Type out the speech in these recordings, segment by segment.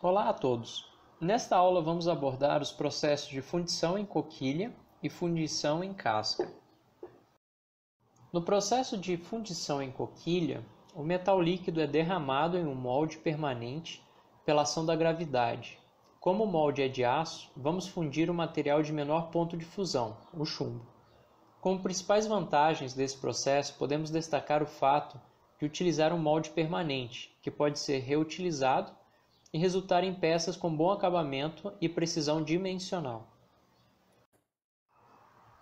Olá a todos! Nesta aula vamos abordar os processos de fundição em coquilha e fundição em casca. No processo de fundição em coquilha, o metal líquido é derramado em um molde permanente pela ação da gravidade. Como o molde é de aço, vamos fundir o material de menor ponto de fusão, o chumbo. Como principais vantagens desse processo, podemos destacar o fato de utilizar um molde permanente, que pode ser reutilizado e resultar em peças com bom acabamento e precisão dimensional.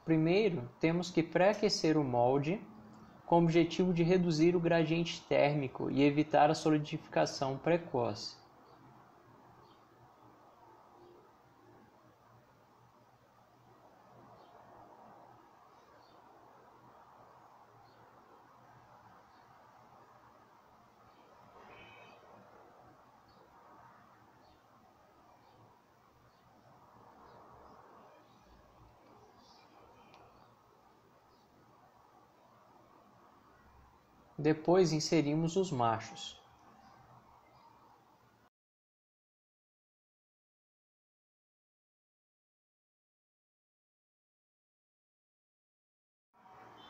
Primeiro, temos que pré-aquecer o molde com o objetivo de reduzir o gradiente térmico e evitar a solidificação precoce. Depois inserimos os machos.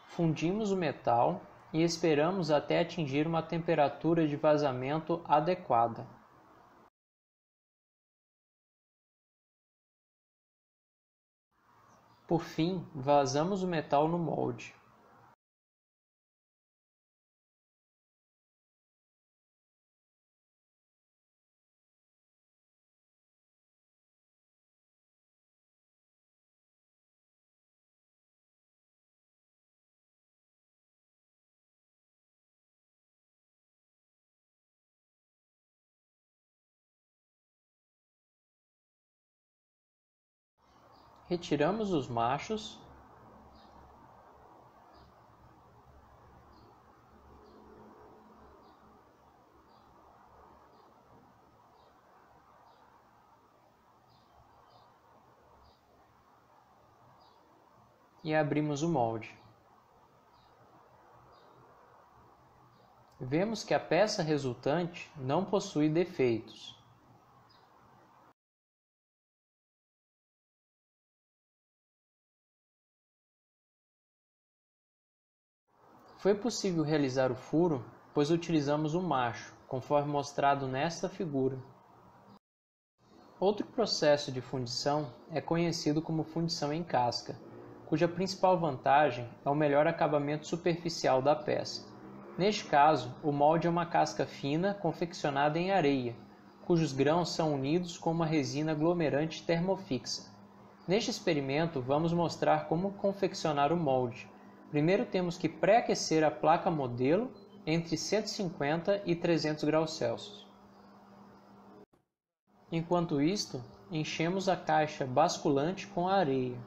Fundimos o metal e esperamos até atingir uma temperatura de vazamento adequada. Por fim, vazamos o metal no molde. Retiramos os machos e abrimos o molde. Vemos que a peça resultante não possui defeitos. Foi possível realizar o furo, pois utilizamos um macho, conforme mostrado nesta figura. Outro processo de fundição é conhecido como fundição em casca, cuja principal vantagem é o melhor acabamento superficial da peça. Neste caso, o molde é uma casca fina confeccionada em areia, cujos grãos são unidos com uma resina aglomerante termofixa. Neste experimento, vamos mostrar como confeccionar o molde, Primeiro temos que pré-aquecer a placa modelo entre 150 e 300 graus Celsius. Enquanto isto, enchemos a caixa basculante com areia.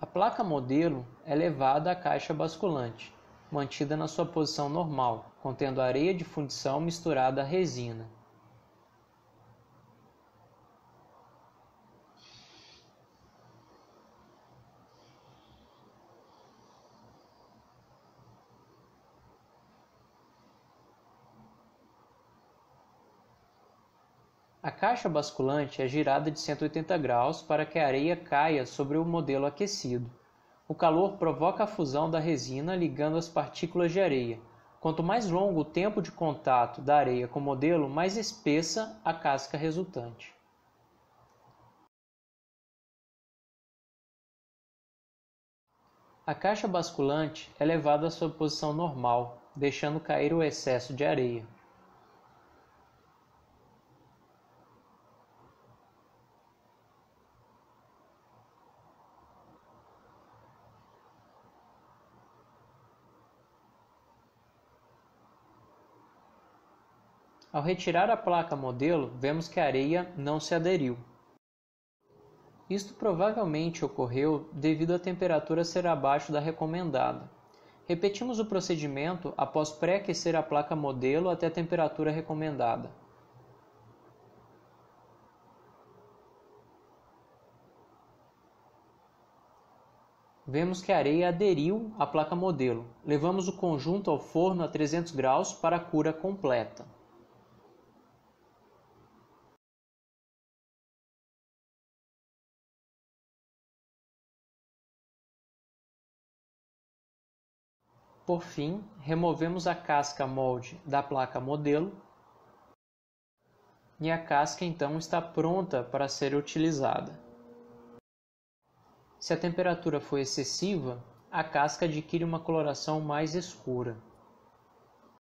A placa modelo é levada à caixa basculante mantida na sua posição normal, contendo areia de fundição misturada à resina. A caixa basculante é girada de 180 graus para que a areia caia sobre o modelo aquecido. O calor provoca a fusão da resina ligando as partículas de areia. Quanto mais longo o tempo de contato da areia com o modelo, mais espessa a casca resultante. A caixa basculante é levada à sua posição normal, deixando cair o excesso de areia. Ao retirar a placa modelo, vemos que a areia não se aderiu. Isto provavelmente ocorreu devido à temperatura ser abaixo da recomendada. Repetimos o procedimento após pré-aquecer a placa modelo até a temperatura recomendada. Vemos que a areia aderiu à placa modelo. Levamos o conjunto ao forno a 300 graus para a cura completa. Por fim, removemos a casca molde da placa modelo e a casca então está pronta para ser utilizada. Se a temperatura for excessiva, a casca adquire uma coloração mais escura.